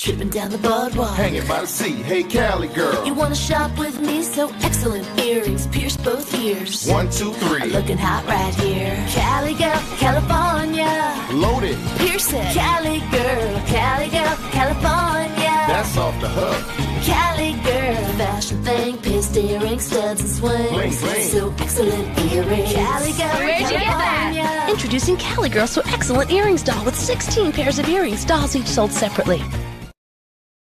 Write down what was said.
Tripping down the boardwalk. Hanging by the sea, hey Cali girl. You wanna shop with me? So excellent earrings pierce both ears. One, two, three. Looking hot right here. Cali girl, California. Loaded. Pierce it. Cali girl, Cali girl, California. That's off the hook. Cali girl, fashion thing, pierced earrings, studs and swings. Bling, bling. So excellent earrings. Cali girl, Where'd you get that? Introducing Cali Girl So Excellent Earrings Doll with 16 pairs of earrings, dolls each sold separately.